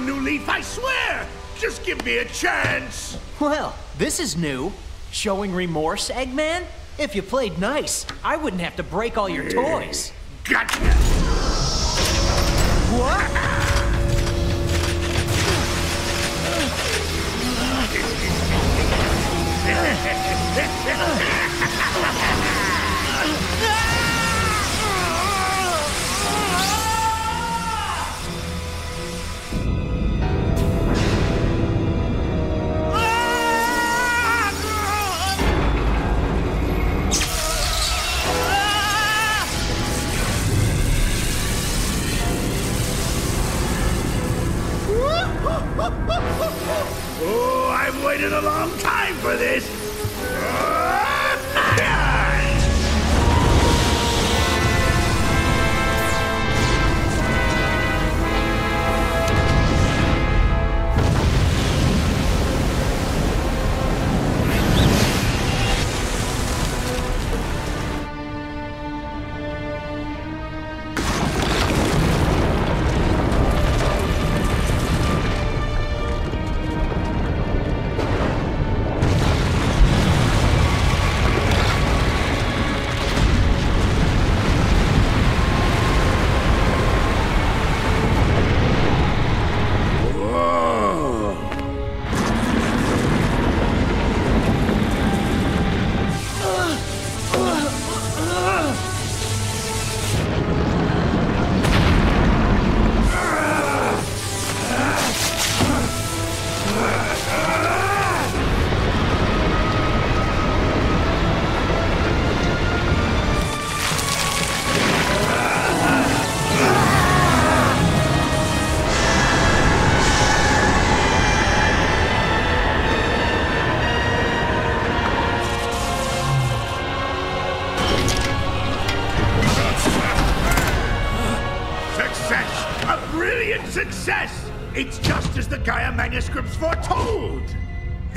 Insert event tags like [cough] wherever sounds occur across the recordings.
a new leaf, I swear. Just give me a chance. Well, this is new. Showing remorse, Eggman? If you played nice, I wouldn't have to break all your toys. Gotcha. What? [laughs]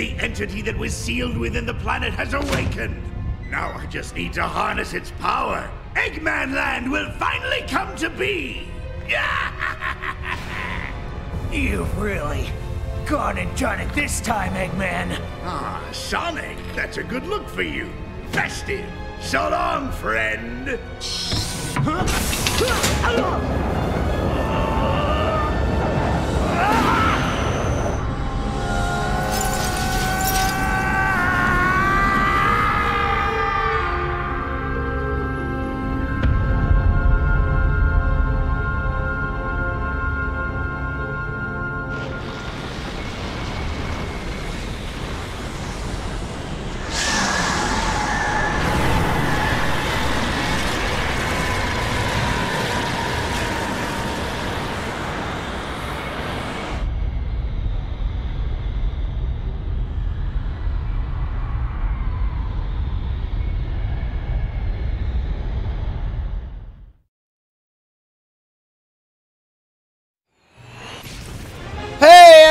The entity that was sealed within the planet has awakened. Now I just need to harness its power. Eggman Land will finally come to be! [laughs] You've really gone and done it this time, Eggman. Ah, Sonic, that's a good look for you. Festive. So long, friend.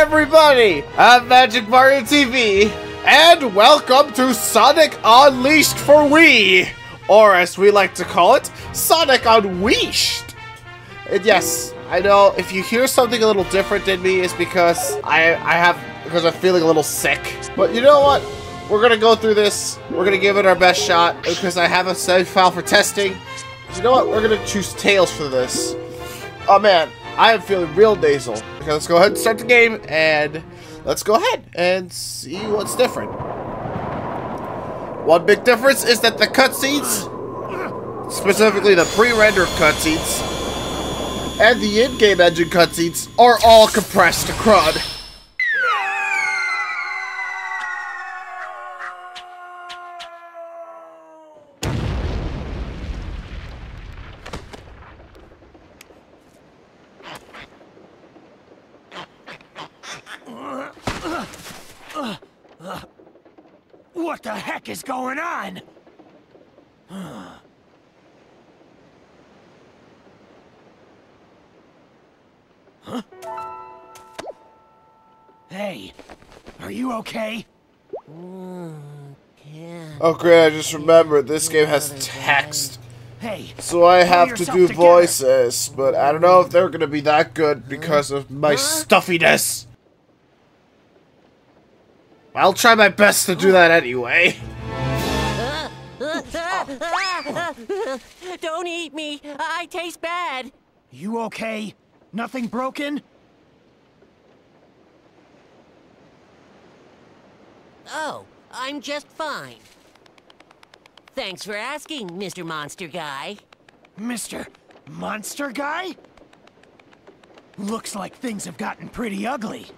Everybody! I'm Magic Mario TV, and welcome to Sonic Unleashed for Wii! Or as we like to call it, Sonic Unwiished! And yes, I know if you hear something a little different than me, it's because I, I have, because I'm feeling a little sick. But you know what? We're gonna go through this, we're gonna give it our best shot, because I have a save file for testing. You know what? We're gonna choose Tails for this. Oh man, I am feeling real nasal. Okay, let's go ahead and start the game, and let's go ahead and see what's different. One big difference is that the cutscenes, specifically the pre-rendered cutscenes, and the in-game engine cutscenes are all compressed to crud. What the heck is going on? huh? Hey, are you okay? Oh great, I just remembered this game has text. Hey, So I have to do together. voices, but I don't know if they're gonna be that good because of my stuffiness. I'll try my best to do that anyway. [laughs] Don't eat me. I taste bad. you okay? Nothing broken? Oh, I'm just fine. Thanks for asking, Mr. Monster Guy. Mr. Monster Guy? Looks like things have gotten pretty ugly.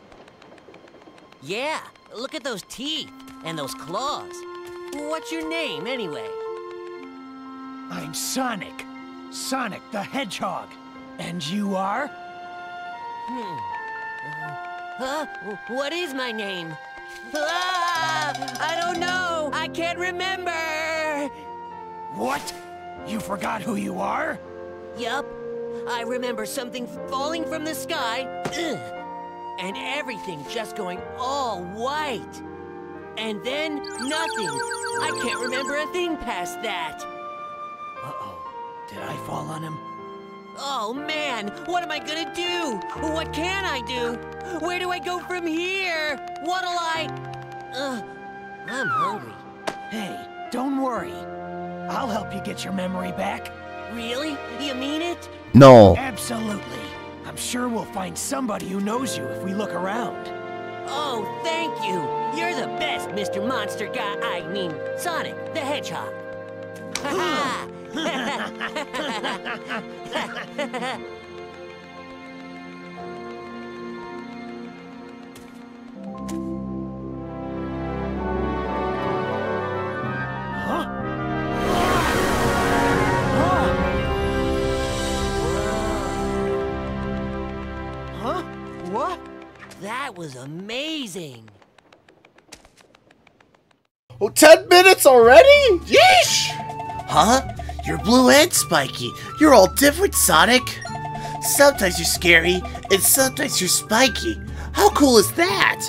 Yeah, look at those teeth and those claws. What's your name, anyway? I'm Sonic. Sonic the Hedgehog. And you are? Hmm. Huh? What is my name? Ah, I don't know. I can't remember. What? You forgot who you are? Yup. I remember something falling from the sky. [clears throat] Ugh. And everything just going all white. And then nothing. I can't remember a thing past that. Uh-oh. Did I fall on him? Oh man, what am I gonna do? What can I do? Where do I go from here? What'll I. Ugh. I'm hungry. Hey, don't worry. I'll help you get your memory back. Really? You mean it? No. Absolutely. I'm sure we'll find somebody who knows you if we look around. Oh, thank you. You're the best, Mr. Monster Guy. I mean, Sonic the Hedgehog. [laughs] [laughs] [laughs] was amazing. Oh, 10 minutes already? Yeesh! Huh? You're blue and spiky. You're all different, Sonic. Sometimes you're scary, and sometimes you're spiky. How cool is that?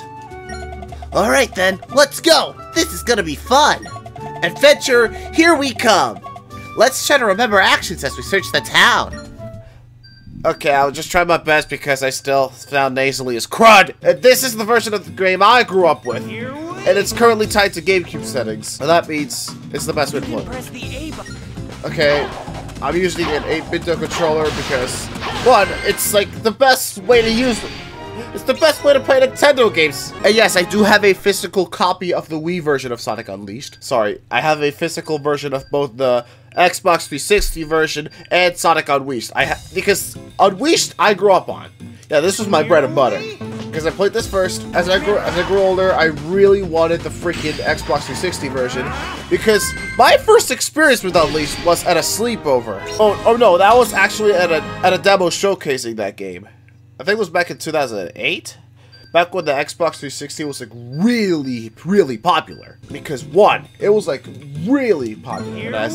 Alright then, let's go. This is gonna be fun. Adventure, here we come. Let's try to remember actions as we search the town. Okay, I'll just try my best because I still sound nasally as crud. And this is the version of the game I grew up with. And it's currently tied to GameCube settings. So that means it's the best way to play. Press the A button. Okay, I'm using an 8-bit controller because, one, it's like the best way to use it. It's the best way to play Nintendo games. And yes, I do have a physical copy of the Wii version of Sonic Unleashed. Sorry, I have a physical version of both the Xbox 360 version and Sonic Unleashed. I because Unleashed I grew up on. Yeah, this was my bread and butter. Because I played this first. As I grew as I grew older, I really wanted the freaking Xbox 360 version because my first experience with Unleashed was at a sleepover. Oh, oh no, that was actually at a at a demo showcasing that game. I think it was back in 2008. Back when the Xbox 360 was like really, really popular. Because one, it was like really popular. When I,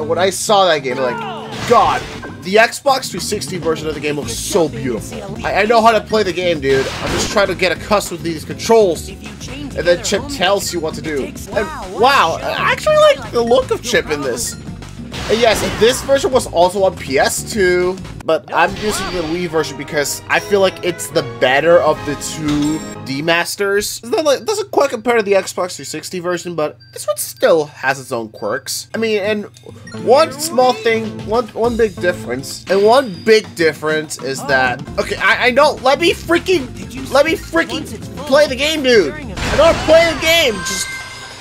when I saw that game, like, God, the Xbox 360 version of the game looks so beautiful. I, I know how to play the game, dude. I'm just trying to get accustomed to these controls. And then Chip tells you what to do. And wow, I actually like the look of Chip in this. And yes, this version was also on PS2, but I'm using the Wii version because I feel like it's the better of the two D-Masters. It's not like- It doesn't quite compare to the Xbox 360 version, but this one still has its own quirks. I mean, and one small thing, one one big difference, and one big difference is that, okay, I, I know, let me freaking, let me freaking play the game, dude. I don't play the game, just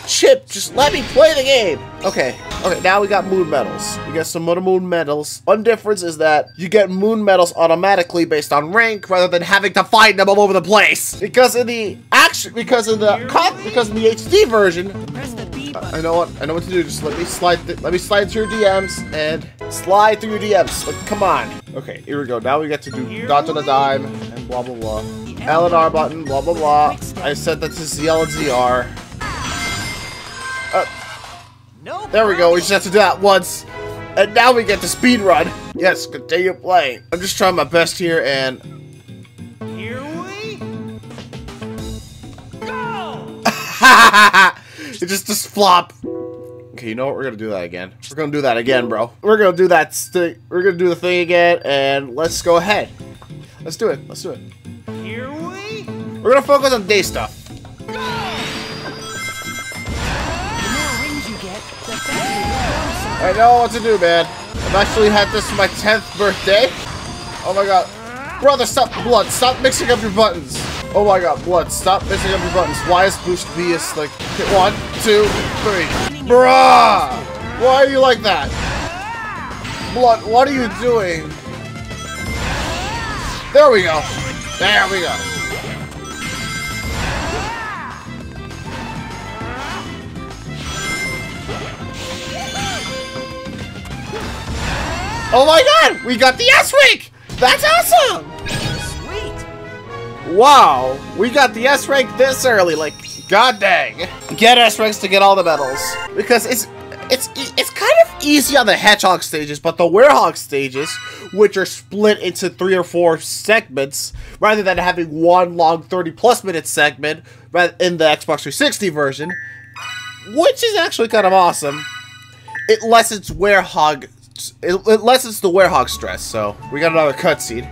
Chip, just let me play the game. Okay, okay, now we got moon medals. We got some other moon medals. One difference is that you get moon medals automatically based on rank rather than having to find them all over the place. Because in the action, because in the cop, because in the HD version. I know what I know what to do. Just let me slide. Let me slide through DMs and slide through your DMs. Like, come on. Okay, here we go. Now we get to do dot on a dime and blah blah blah. L and R button. Blah blah blah. I set that to ZL and ZR. Nope. There we go. We just have to do that once. And now we get to speed run. Yes, continue playing. I'm just trying my best here and Here we go. [laughs] it just just flop. Okay, you know what? We're gonna do that again. We're gonna do that again, bro. We're gonna do that. St we're gonna do the thing again, and let's go ahead. Let's do it. Let's do it. Here we We're gonna focus on day stuff. I know what to do, man. I've actually had this for my 10th birthday. Oh my god. Brother, stop, Blood, stop mixing up your buttons. Oh my god, Blood, stop mixing up your buttons. Why is boost B is like, hit one, two, three. Bruh! Why are you like that? Blood, what are you doing? There we go. There we go. Oh my god! We got the S-Rank! That's awesome! Sweet! Wow, we got the S rank this early, like, god dang. Get S ranks to get all the medals. Because it's it's e- it's kind of easy on the Hedgehog stages, but the Werehog stages, which are split into three or four segments, rather than having one long 30 plus minute segment in the Xbox 360 version, which is actually kind of awesome. It lessens Werehog it, it lessens the Werehog stress, so we got another cutscene.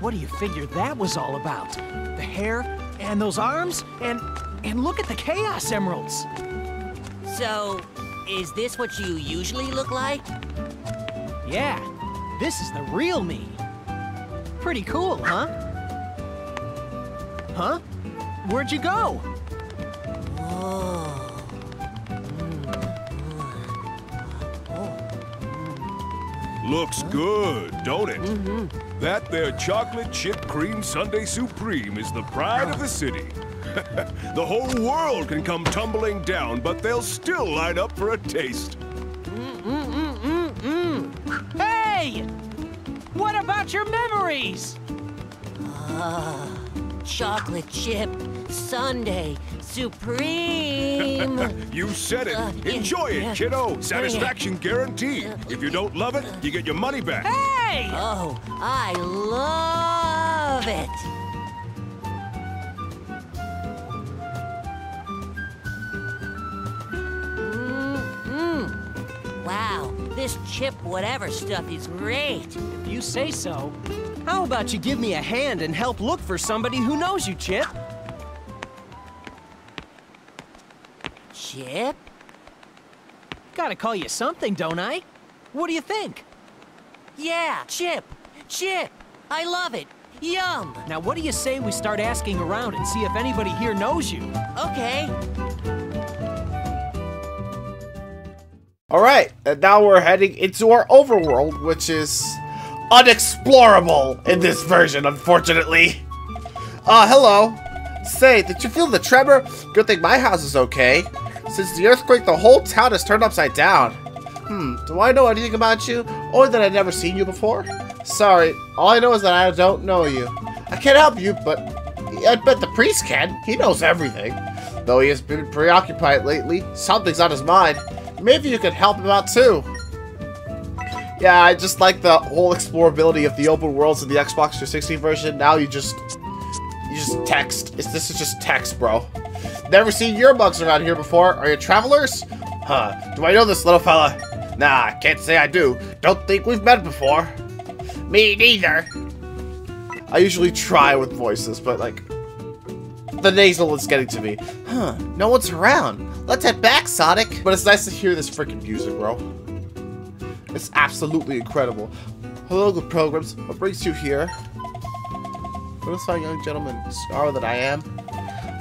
What do you figure that was all about? The hair and those arms and and look at the chaos emeralds. So, is this what you usually look like? Yeah, this is the real me. Pretty cool, huh? Huh? Where'd you go? Looks good, don't it? Mm-hmm. That there chocolate chip cream sundae Supreme is the pride of the city. [laughs] the whole world can come tumbling down, but they'll still line up for a taste. Hey! What about your memories? Ah, chocolate chip sundae Supreme. [laughs] You said it. Uh, Enjoy yeah. it, kiddo. Satisfaction guaranteed. If you don't love it, you get your money back. Hey! oh, I love it. Mm-mm. Wow, this chip whatever stuff is great. If you say so. How about you give me a hand and help look for somebody who knows you, Chip? Chip? Gotta call you something, don't I? What do you think? Yeah, chip. Chip. I love it. Yum. Now, what do you say we start asking around and see if anybody here knows you? Okay. Alright, and now we're heading into our overworld, which is unexplorable in this version, unfortunately. Uh, hello. Say, did you feel the tremor? Good thing my house is okay. Since the earthquake, the whole town has turned upside down. Hmm, do I know anything about you? Or that I've never seen you before? Sorry, all I know is that I don't know you. I can't help you, but I bet the priest can. He knows everything. Though he has been preoccupied lately, something's on his mind. Maybe you could help him out too. Yeah, I just like the whole explorability of the open worlds in the Xbox 360 version. Now you just you just text. This is just text, bro. Never seen your bugs around here before. Are you travelers? Huh. Do I know this little fella? Nah, can't say I do. Don't think we've met before. Me neither. I usually try with voices, but like the nasal is getting to me. Huh, no one's around. Let's head back, Sonic. But it's nice to hear this freaking music, bro. It's absolutely incredible. Hello, good programs. What brings you here? What a fine young gentleman star that I am.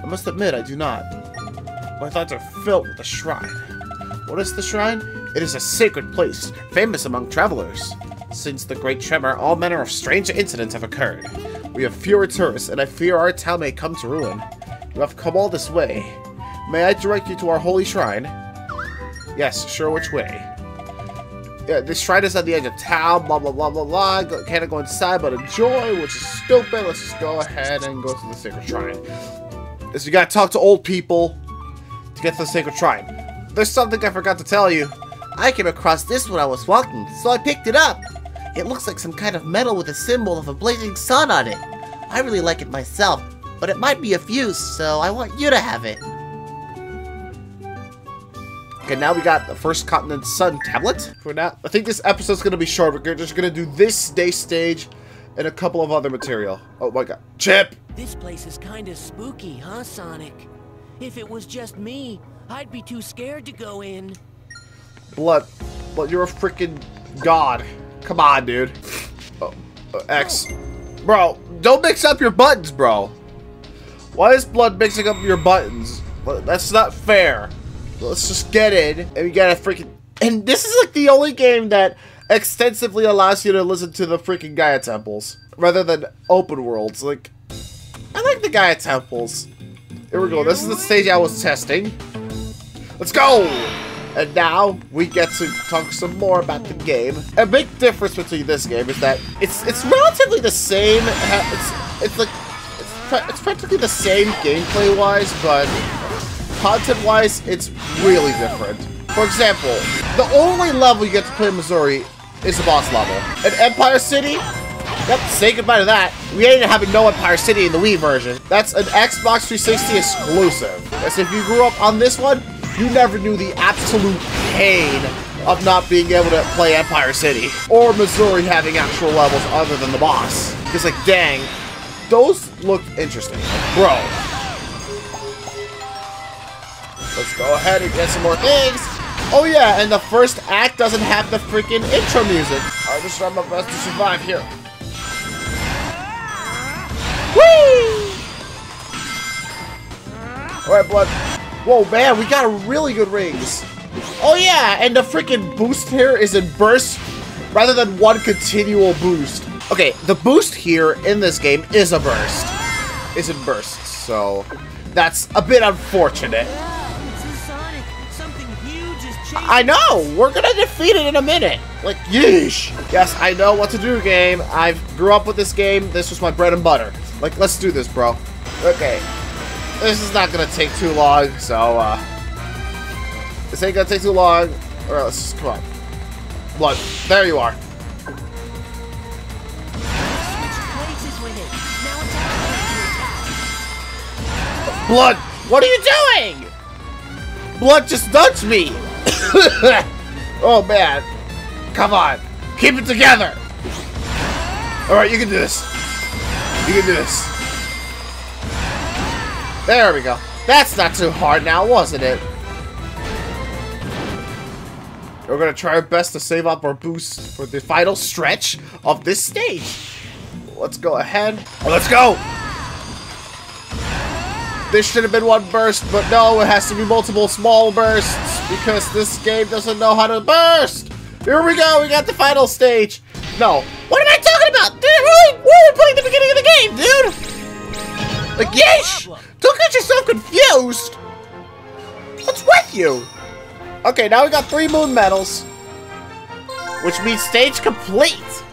I must admit, I do not. My thoughts are filled with the shrine. What is the shrine? It is a sacred place, famous among travelers. Since the Great Tremor, all manner of strange incidents have occurred. We have fewer tourists, and I fear our town may come to ruin. You have come all this way. May I direct you to our holy shrine? Yes, sure, which way? Yeah, this shrine is at the edge of town, blah blah blah blah blah. Can't go inside but enjoy, which is stupid. Let's just go ahead and go to the sacred shrine. Is you gotta talk to old people to get to the sacred shrine. There's something I forgot to tell you. I came across this when I was walking, so I picked it up. It looks like some kind of metal with a symbol of a blazing sun on it. I really like it myself, but it might be a fuse, so I want you to have it. Okay, now we got the first Continent Sun tablet. For now, I think this episode's gonna be short. We're just gonna do this day stage and a couple of other material. Oh my god. Chip! This place is kinda spooky, huh, Sonic? If it was just me, I'd be too scared to go in. Blood. Blood, you're a freaking god. Come on, dude. Oh, uh, X. Bro, don't mix up your buttons, bro. Why is Blood mixing up your buttons? That's not fair. Let's just get in, and we gotta freaking... And this is like the only game that extensively allows you to listen to the freaking Gaia temples, rather than open worlds. Like, I like the Gaia temples. Here we go. This is the stage I was testing. Let's go! And now we get to talk some more about the game. A big difference between this game is that it's it's relatively the same. It's it's like it's, it's practically the same gameplay wise, but content wise, it's really different. For example, the only level you get to play in Mazuri is the boss level. In Empire City, Yep, say goodbye to that. We ain't having no Empire City in the Wii version. That's an Xbox 360 exclusive. As if you grew up on this one, you never knew the absolute pain of not being able to play Empire City. Or Mazuri having actual levels other than the boss. Because like, dang, those look interesting. Bro. Let's go ahead and get some more things. Oh yeah, and the first act doesn't have the freaking intro music. I'll just try my best to survive here. Whee! Alright, blood. Whoa, man, we got a really good rings. Oh yeah, and the freaking boost here is in bursts rather than one continual boost. Okay, the boost here in this game is a burst. Is in bursts, so that's a bit unfortunate. I know! We're gonna defeat it in a minute! Like, yeesh! Yes, I know what to do, game. I grew up with this game. This was my bread and butter. Like, let's do this, bro. Okay. This is not gonna take too long, so, uh... This ain't gonna take too long. Alright, let's just, come on. Blood, there you are. Blood, what are you doing? Blood just nudged me. [laughs] oh, man. Come on. Keep it together. Alright, you can do this. You can do this. There we go. That's not too hard now, wasn't it? We're gonna try our best to save up our boost for the final stretch of this stage. Let's go ahead. Let's go! This should have been one burst, but no, it has to be multiple small bursts because this game doesn't know how to burst! Here we go, we got the final stage. No. What am I talking about? Dude, we're, we're playing the beginning of the game, dude! Like, yeesh! Don't get yourself confused! What's with you? Okay, now we got three moon medals. Which means stage complete!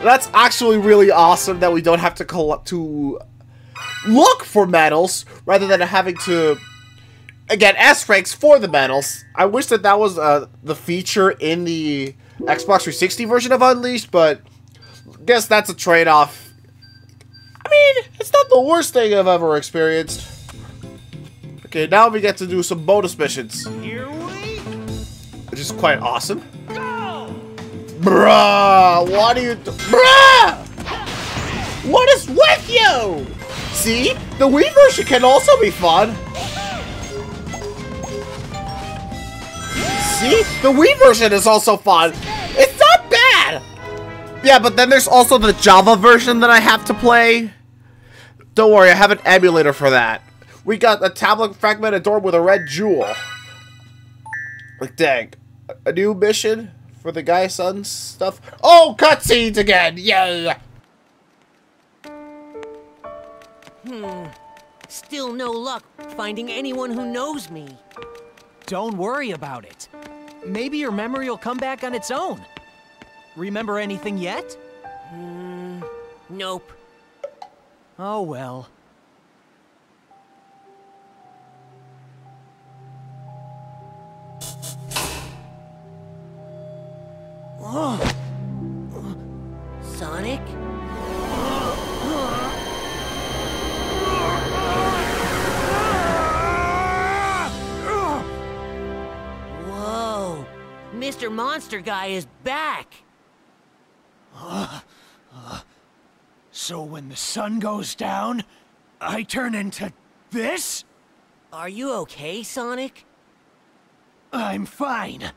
That's actually really awesome that we don't have to collect to look for medals rather than having to get S ranks for the medals. I wish that that was uh, the feature in the Xbox 360 version of Unleashed, but I guess that's a trade-off. I mean, it's not the worst thing I've ever experienced. Okay, now we get to do some bonus missions, which is quite awesome. Bruh, what do you? Bruh! What is with you? See, the Wii version can also be fun. See, the Wii version is also fun. It's not bad. Yeah, but then there's also the Java version that I have to play. Don't worry, I have an emulator for that. We got a tablet fragment adorned with a red jewel. Like, dang. A new mission for the Gaia Sun stuff? Oh, cutscenes again! Yay! Still no luck finding anyone who knows me. Don't worry about it. Maybe your memory will come back on its own. Remember anything yet? Hmm. Nope. Oh well. Mr. Monster Guy is back. So when the sun goes down, I turn into this? Are you okay, Sonic? I'm fine.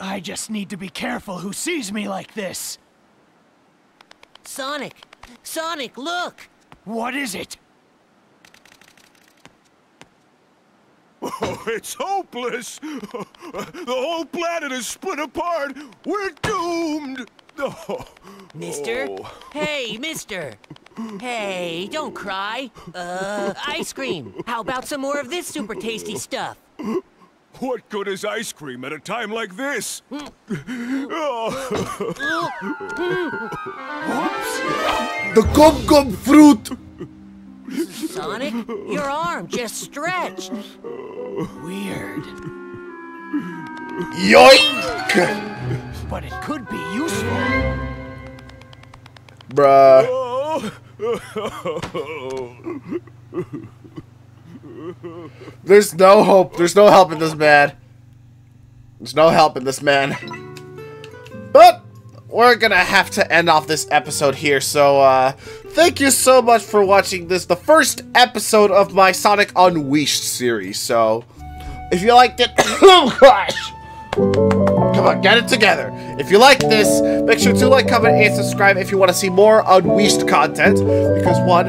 I just need to be careful who sees me like this. Sonic! Sonic, look! What is it? Oh, [laughs] it's hopeless. The whole planet is split apart. We're doomed. Oh. [laughs] Mister? Oh. Hey, mister! Hey, don't cry. Uh, ice cream. How about some more of this super tasty stuff? What good is ice cream at a time like this? [laughs] Oh. The gum gum fruit! Sonic, your arm just stretched. Weird. Yoink! But it could be useful. Bruh. There's no hope. There's no help in this man. There's no help in this man. But we're gonna have to end off this episode here. So, uh, thank you so much for watching this, the first episode of my Sonic Unleashed series. So, if you liked it, oh [coughs] gosh. Come on, get it together. If you like this, make sure to like, comment, and subscribe if you want to see more Unleashed content. Because one,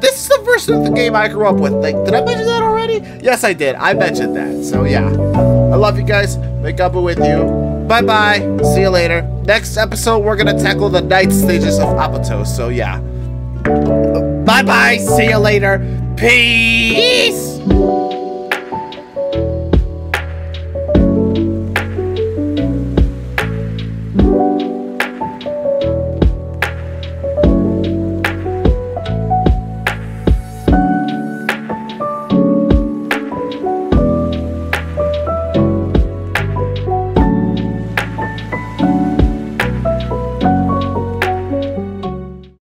this is the version of the game I grew up with. Like, did I mention that already? Yes, I did. I mentioned that. So yeah, I love you guys. Make up with you. Bye bye. See you later. Next episode, we're gonna tackle the night stages of Apotos. So yeah. Bye bye. See you later. Peace.